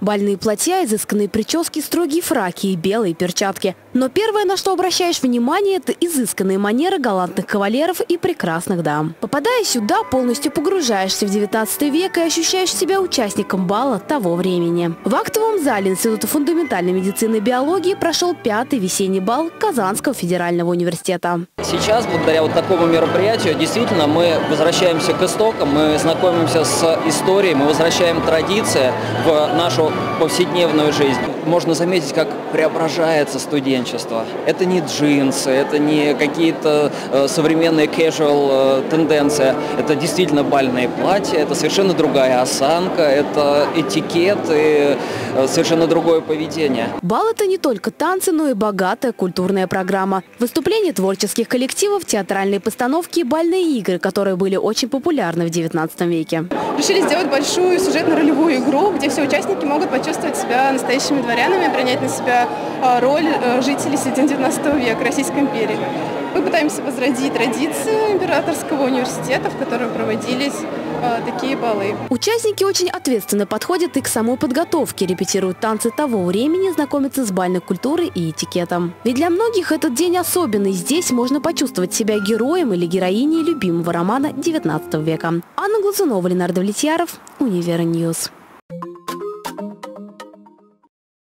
Бальные платья, изысканные прически, строгие фраки и белые перчатки. Но первое, на что обращаешь внимание, это изысканные манеры галантных кавалеров и прекрасных дам. Попадая сюда, полностью погружаешься в 19 век и ощущаешь себя участником бала того времени. В актовом зале Института фундаментальной медицины и биологии прошел пятый весенний бал Казанского федерального университета. Сейчас, благодаря вот такому мероприятию, действительно мы возвращаемся к истокам, мы знакомимся с историей, мы возвращаем традиции в нашу повседневную жизнь. Можно заметить, как преображается студенчество. Это не джинсы, это не какие-то э, современные casual э, тенденции. Это действительно бальные платья, это совершенно другая осанка, это этикет и э, совершенно другое поведение. Бал – это не только танцы, но и богатая культурная программа. Выступления творческих коллективов, театральные постановки и бальные игры, которые были очень популярны в XIX веке. Решили сделать большую сюжетно-ролевую игру, где все участники могут почувствовать себя настоящими дворянами, принять на себя а, роль э, жителей середины 19 века Российской империи. Мы пытаемся возродить традиции императорского университета, в котором проводились а, такие балы. Участники очень ответственно подходят и к самой подготовке, репетируют танцы того времени, знакомятся с бальной культурой и этикетом. Ведь для многих этот день особенный. Здесь можно почувствовать себя героем или героиней любимого романа 19 века. Анна Глазунова, Ленар Давлетьяров, UniverNews.